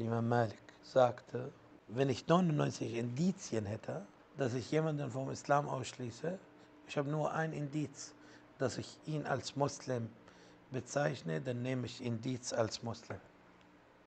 Imam Malik, sagte, wenn ich 99 Indizien hätte, dass ich jemanden vom Islam ausschließe, ich habe nur ein Indiz, dass ich ihn als Muslim bezeichne, dann nehme ich Indiz als Muslim.